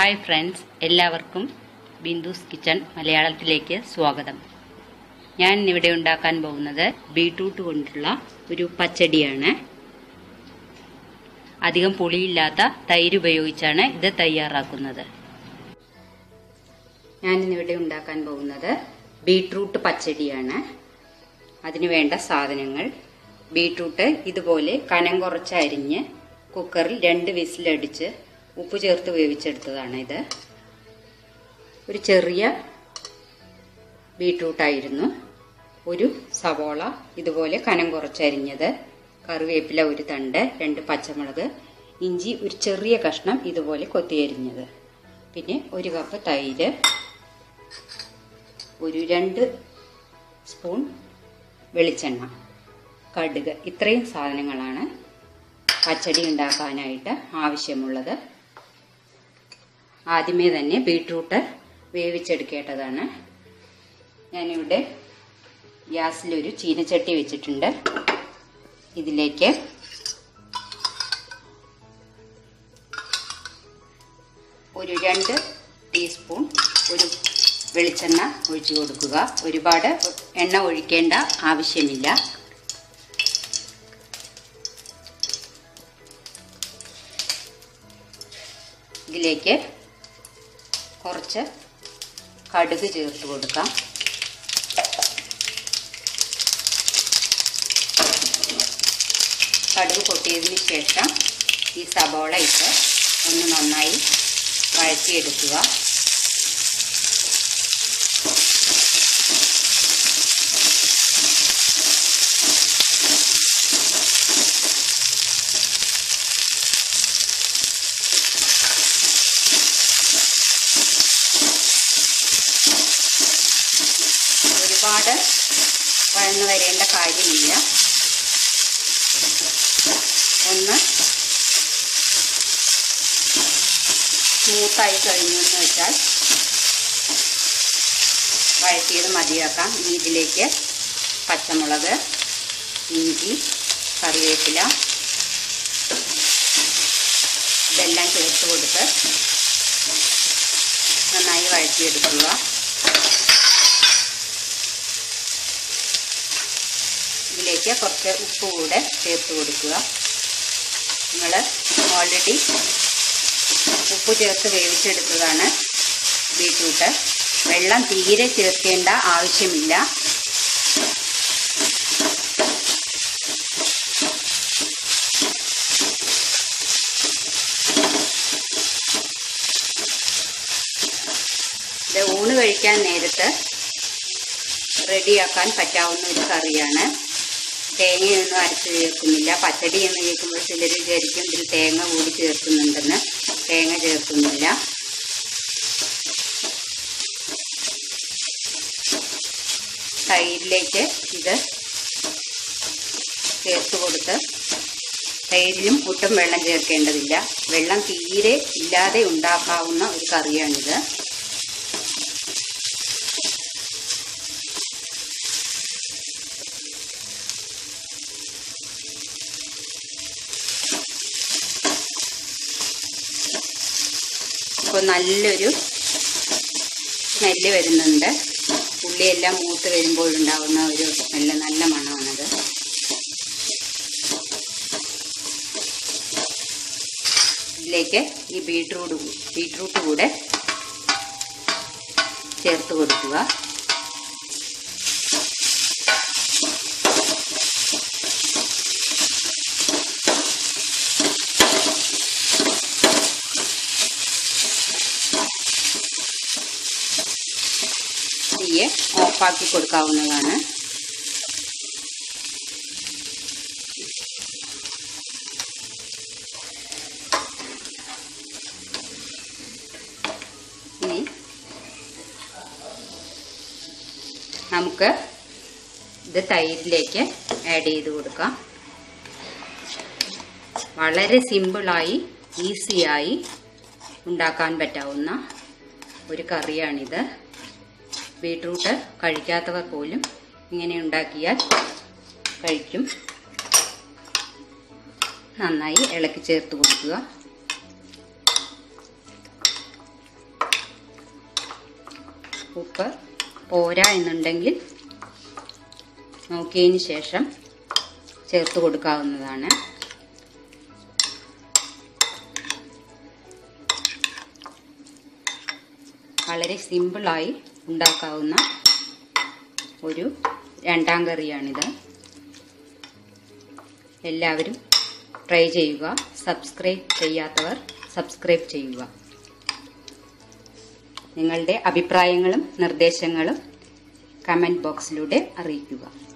Hi friends എല്ലാവർക്കും ബിന്ദുസ് kitchen മലയാളത്തിലേക്ക് സ്വാഗതം. ഞാൻ ഇവിടെ ഉണ്ടാക്കാൻ പോകുന്നത് ബീട്രൂട്ട് കൊണ്ടുള്ള ഒരു പച്ചടിയാണ്. അധികം പുളിയില്ലാത്ത തൈര് ഉപയോഗിച്ചാണ് ഇത് തയ്യാറാക്കുന്നത്. ഞാൻ ഇന്നിവിടെ ഉണ്ടാക്കാൻ പോകുന്നത് ബീട്രൂട്ട് പച്ചടിയാണ്. അതിന് വേണ്ട സാധനങ്ങൾ. ബീട്രൂട്ട് ഇതുപോലെ കനം കുറച്ച് അരിഞ്ഞ് കുക്കറിൽ രണ്ട് വിസിലടിച്ച് ഉപ്പ് ചേർത്ത് വേവിച്ചെടുത്തതാണ് ഇത്. ഒരു ചെറിയ ബീട്രൂട്ടായിരുന്നു. ഒരു സവോള ഇതുപോലെ കനം കുറച്ചരിഞ്ഞത് കറിവേപ്പില ഒരു തണ്ട് രണ്ട് പച്ചമുളക് ഇഞ്ചി ഒരു ചെറിയ കഷ്ണം ഇതുപോലെ കൊത്തിയരിഞ്ഞത് പിന്നെ ഒരു കപ്പ് തൈര് ഒരു രണ്ട് സ്പൂൺ വെളിച്ചെണ്ണ. കടുക് ഇത്രയും സാധനങ്ങളാണ് പച്ചടി ഉണ്ടാക്കാനായിട്ട് ആവശ്യമുള്ളത്. ആദ്യമേ തന്നെ ബീട്രൂട്ട് വേവിച്ചെടുക്കേണ്ടതാണ്. ഞാനിവിടെ ഗ്യാസിലൊരു ചീനച്ചട്ടി വെച്ചിട്ടുണ്ട്. ഇതിലേക്ക് ഒരു രണ്ട് ടീസ്പൂൺ ഒരു വെളിച്ചെണ്ണ ഒഴിച്ചു കൊടുക്കുക. ഒരുപാട് എണ്ണ ഒഴിക്കേണ്ട ആവശ്യമില്ല. ഇതിലേക്ക് കുറച്ച് കടുക് ചേർത്ത് കൊടുക്കാം. കടുക് പൊട്ടിയതിന് ശേഷം ഈ സബോള ഇട്ട് ഒന്ന് നന്നായി വഴറ്റിയെടുക്കുക ഒരുപാട് വഴന്നു വരേണ്ട കാര്യമില്ല. ഒന്ന് സ്മൂത്തായി കഴിഞ്ഞു എന്ന് വെച്ചാൽ വഴറ്റിയത് മതിയാക്കാം. ഇനി ഇതിലേക്ക് പച്ചമുളക് ഇഞ്ചി കറിവേപ്പില ഇതെല്ലാം ചേർത്ത് കൊടുത്ത് നന്നായി വഴറ്റിയെടുക്കുക. ഇതിലേക്ക് കുറച്ച് ഉപ്പ് കൂടെ ചേർത്ത് കൊടുക്കുക. നമ്മൾ ഓൾറെഡി ഉപ്പ് ചേർത്ത് വേവിച്ചെടുത്തതാണ് ബീട്രൂട്ട് വെള്ളം തീരെ ചേർക്കേണ്ട ആവശ്യമില്ല. ഇത് ഊണ് കഴിക്കാൻ നേരത്ത് റെഡിയാക്കാൻ പറ്റാവുന്ന ഒരു കറിയാണ്. തേങ്ങയൊന്നും അരച്ച് ചേർക്കുന്നില്ല. പച്ചടി എന്ന് കേൾക്കുമ്പോൾ ചിലർ വിചാരിക്കും ഇതിൽ തേങ്ങ കൂടി ചേർക്കുന്നുണ്ടെന്ന്. തേങ്ങ ചേർക്കുന്നില്ല. തൈരിലേക്ക് ഇത് ചേർത്ത് കൊടുത്ത് തൈരിലും ഒട്ടും വെള്ളം ചേർക്കേണ്ടതില്ല. വെള്ളം തീരെ ഇല്ലാതെ ഉണ്ടാക്കാവുന്ന ഒരു കറിയാണിത്. ഇപ്പോൾ നല്ലൊരു സ്മെല്ല് വരുന്നുണ്ട്. ഉള്ളിയെല്ലാം മൂത്ത് വരുമ്പോഴുണ്ടാകുന്ന ഒരു സ്മെല്ല് നല്ല മണമാണത്. ഇതിലേക്ക് ഈ ബീട്രൂട്ട് ബീട്രൂട്ട് കൂടെ ചേർത്ത് കൊടുക്കുക. ഓഫാക്കി കൊടുക്കാവുന്നതാണ്. ഇനി നമുക്ക് ഇത് തൈരിലേക്ക് ആഡ് ചെയ്ത് കൊടുക്കാം. വളരെ സിമ്പിളായി ഈസിയായി ഉണ്ടാക്കാൻ പറ്റാവുന്ന ഒരു കറിയാണിത്. ബീട്രൂട്ട് കഴിക്കാത്തവർ പോലും ഇങ്ങനെ ഉണ്ടാക്കിയാൽ കഴിക്കും. നന്നായി ഇളക്കി ചേർത്ത് കൊടുക്കുക. ഉപ്പ് പോരാ എന്നുണ്ടെങ്കിൽ നോക്കിയതിന് ശേഷം ചേർത്ത് കൊടുക്കാവുന്നതാണ്. വളരെ സിമ്പിളായി ഉണ്ടാക്കാവുന്ന ഒരു രണ്ടാം കറിയാണിത്. എല്ലാവരും ട്രൈ ചെയ്യുക. സബ്സ്ക്രൈബ് ചെയ്യാത്തവർ സബ്സ്ക്രൈബ് ചെയ്യുക. നിങ്ങളുടെ അഭിപ്രായങ്ങളും നിർദ്ദേശങ്ങളും കമന്റ് ബോക്സിലൂടെ അറിയിക്കുക.